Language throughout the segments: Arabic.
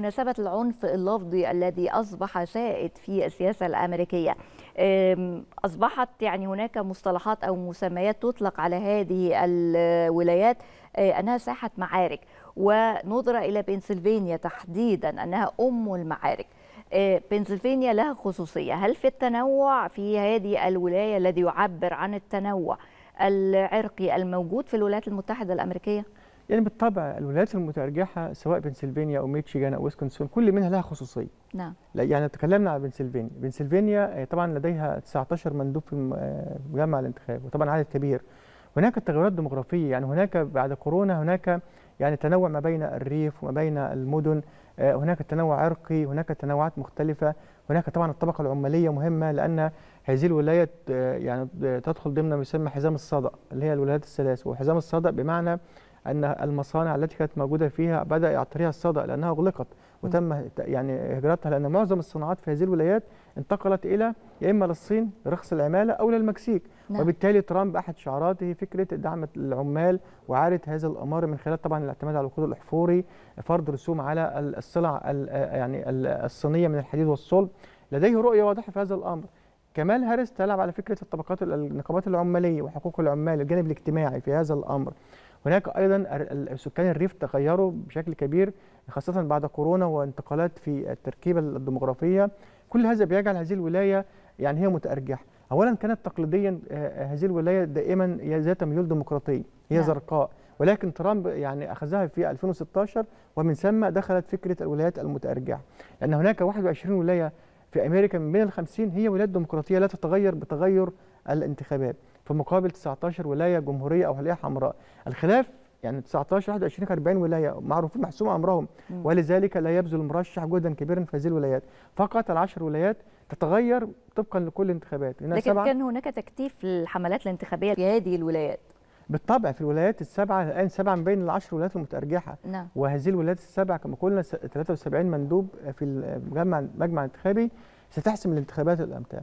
بمناسبة العنف اللفظي الذي أصبح سائد في السياسة الأمريكية. أصبحت يعني هناك مصطلحات أو مسميات تطلق على هذه الولايات أنها ساحة معارك ونظر إلى بنسلفانيا تحديدا أنها أم المعارك. بنسلفانيا لها خصوصية. هل في التنوع في هذه الولاية الذي يعبر عن التنوع العرقي الموجود في الولايات المتحدة الأمريكية؟ يعني بالطبع الولايات المتأرجحة سواء بنسلفانيا أو ميتشيغان أو ويسكونسين كل منها لها خصوصية. نعم. لا يعني تكلمنا عن بنسلفانيا. بنسلفانيا طبعا لديها 19 مندوب في مجمع الانتخاب وطبعا عدد كبير. هناك تغيرات ديموغرافية يعني هناك بعد كورونا هناك يعني تنوع ما بين الريف وما بين المدن هناك تنوع عرقي هناك تنوعات مختلفة. هناك طبعا الطبقة العمالية مهمة لأن هذه الولايات يعني تدخل ضمن ما يسمى حزام الصدأ اللي هي الولايات الثلاث وحزام الصدأ بمعنى أن المصانع التي كانت موجودة فيها بدأ يعتريها الصدأ لأنها أغلقت وتم يعني هجرتها لأن معظم الصناعات في هذه الولايات انتقلت إلى يا إما للصين رخص العمالة أو للمكسيك. نعم. وبالتالي ترامب أحد شعاراته فكرة دعم العمال وإعادة هذا الأمر من خلال طبعا الاعتماد على الوقود الأحفوري فرض رسوم على السلع يعني الصينية من الحديد والصلب. لديه رؤية واضحة في هذا الأمر. كمال هاريس تلعب على فكرة الطبقات النقابات العمالية وحقوق العمال الجانب الاجتماعي في هذا الأمر. هناك أيضا سكان الريف تغيروا بشكل كبير خاصة بعد كورونا وانتقالات في التركيبة الديموغرافيه كل هذا بيجعل هذه الولاية يعني هي متارجحه اولا كانت تقليديا هذه الولاية دائما ذات ميول ديمقراطية هي نعم. زرقاء. ولكن ترامب يعني أخذها في 2016 ومن ثم دخلت فكرة الولايات المتارجحه لأن هناك 21 ولاية في أمريكا من بين ال 50 هي ولايات ديمقراطية لا تتغير بتغير الانتخابات. في مقابل 19 ولاية جمهورية أو ولايه حمراء. الخلاف يعني 19 21 40 ولاية معروفين محسوم أمرهم. ولذلك لا يبذل المرشح جهدا كبيرا في هذه الولايات. فقط العشر ولايات تتغير طبقا لكل الانتخابات. لكن كان هناك تكثيف للحملات الانتخابية في هذه الولايات. بالطبع في الولايات السبعة الآن سبعة من بين العشر ولايات المتأرجحة. نعم. وهذه الولايات السبعة كما قلنا 73 مندوب في المجمع المجمع الانتخابي ستحسم الانتخابات الامثال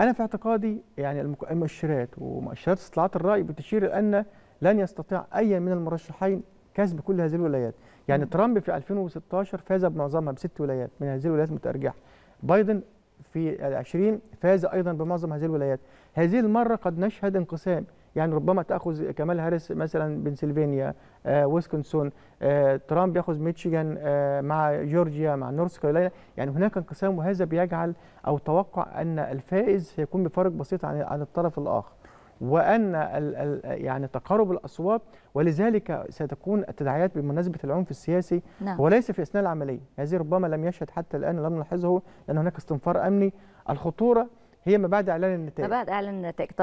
أنا في اعتقادي يعني المؤشرات ومؤشرات استطلاعات الرأي بتشير أن لن يستطيع أي من المرشحين كسب كل هذه الولايات. يعني. ترامب في 2016 فاز بمعظمها بست ولايات من هذه الولايات المتأرجحة. بايدن في 20 فاز أيضا بمعظم هذه الولايات. هذه المرة قد نشهد انقسام يعني ربما تأخذ كامالا هاريس مثلا بنسلفانيا آه ويسكونسن آه ترامب يأخذ ميتشيغان آه مع جورجيا مع نورث كارولاينا. يعني هناك انقسام وهذا بيجعل أو توقع أن الفائز سيكون بفرق بسيط عن عن الطرف الآخر. وأن ال ال يعني تقارب الأصوات ولذلك ستكون التداعيات بمناسبة العنف السياسي نعم. وليس في أثناء العملية. هذه ربما لم يشهد حتى الآن لم نلاحظه لأن هناك استنفار أمني. الخطورة هي ما بعد إعلان النتائج. ما بعد إعلان النتائج.